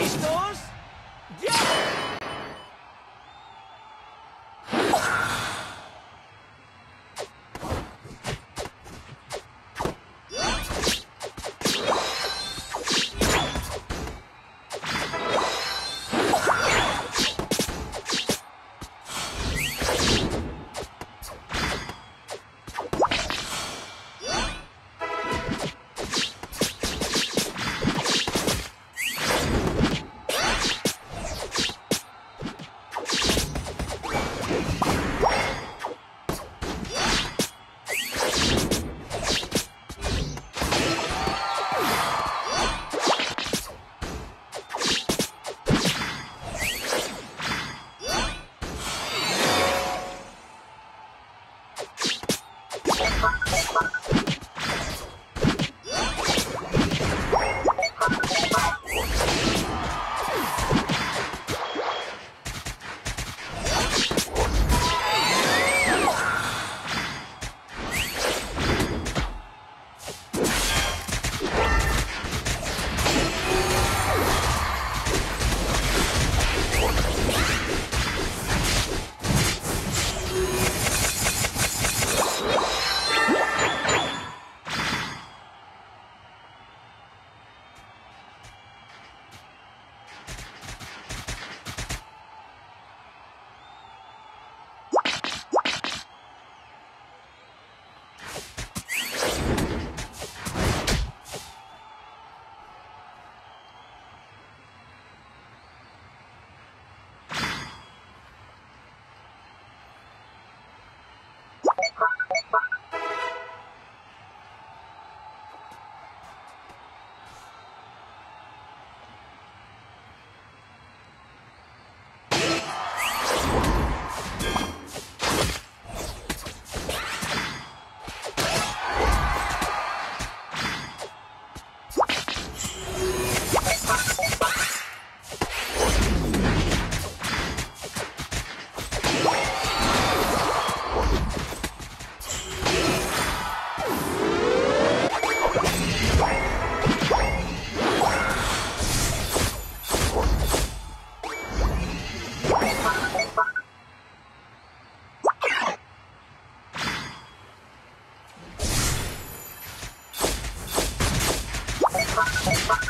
¿Listos? ¡Ya! Thank you.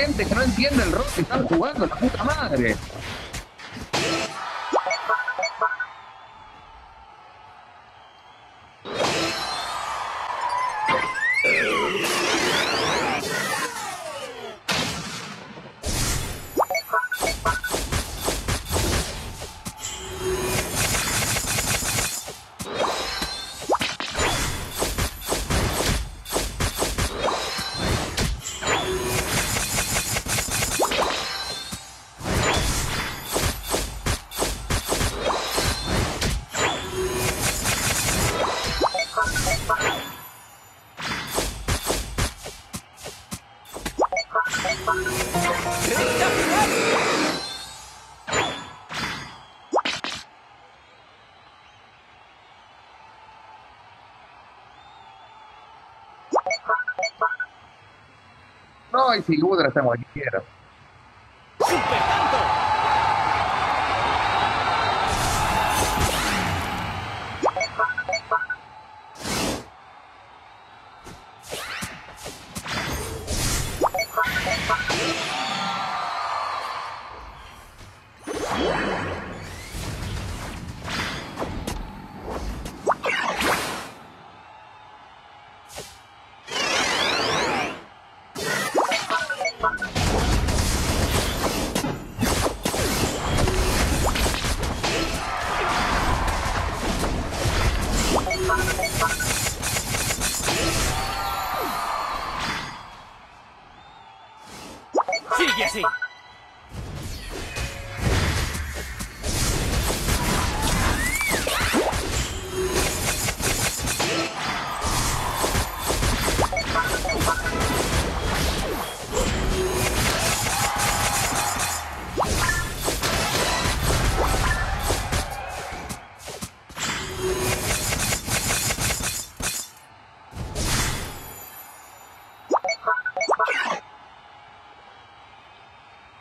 gente que no entiende el rol que están jugando, la puta madre. No, y si Gudra está cualquiera. Super tanto.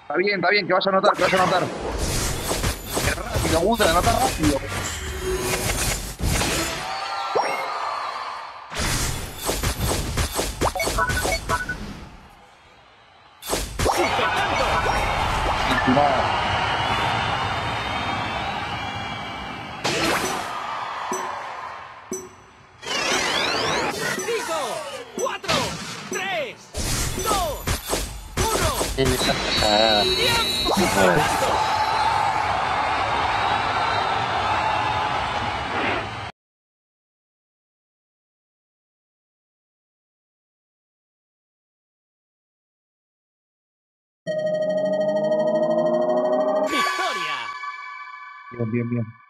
Está bien, está bien, que vaya a anotar, que vaya a anotar. Rápido, Gudra, anota rápido. Uno. Ah, ¡Tiempo completo! ¡Victoria! Bien, bien, bien.